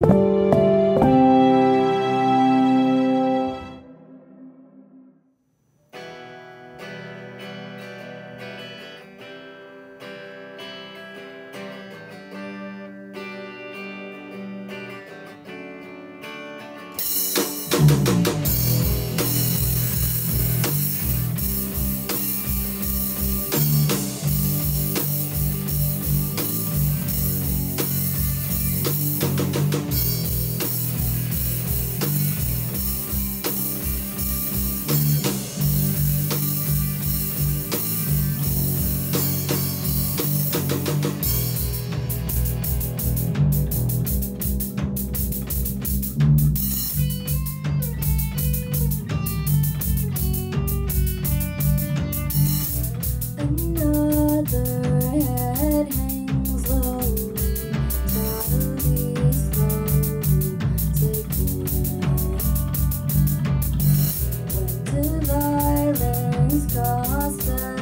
Another caused